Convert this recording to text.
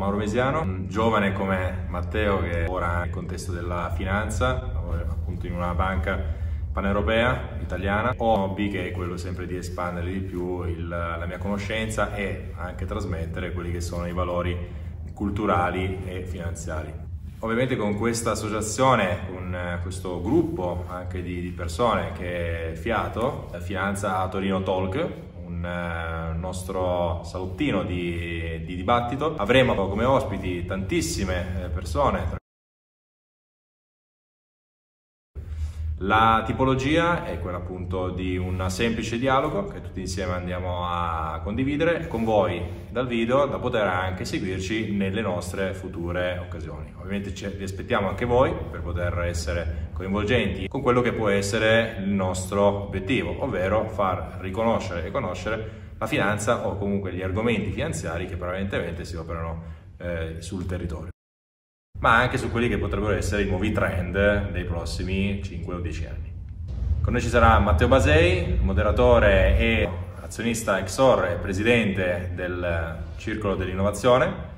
Mauro Mesiano, giovane come Matteo che lavora nel contesto della finanza, lavora appunto in una banca paneuropea italiana. Ho un hobby che è quello sempre di espandere di più il, la mia conoscenza e anche trasmettere quelli che sono i valori culturali e finanziari. Ovviamente con questa associazione, con questo gruppo anche di, di persone che è Fiato, la Finanza a Torino Talk, un eh, nostro salottino di, di dibattito. Avremo come ospiti tantissime eh, persone, La tipologia è quella appunto di un semplice dialogo che tutti insieme andiamo a condividere con voi dal video da poter anche seguirci nelle nostre future occasioni. Ovviamente ci, vi aspettiamo anche voi per poter essere coinvolgenti con quello che può essere il nostro obiettivo, ovvero far riconoscere e conoscere la finanza o comunque gli argomenti finanziari che prevalentemente si operano eh, sul territorio ma anche su quelli che potrebbero essere i nuovi trend dei prossimi 5 o 10 anni. Con noi ci sarà Matteo Basei, moderatore e azionista Exor e presidente del Circolo dell'Innovazione,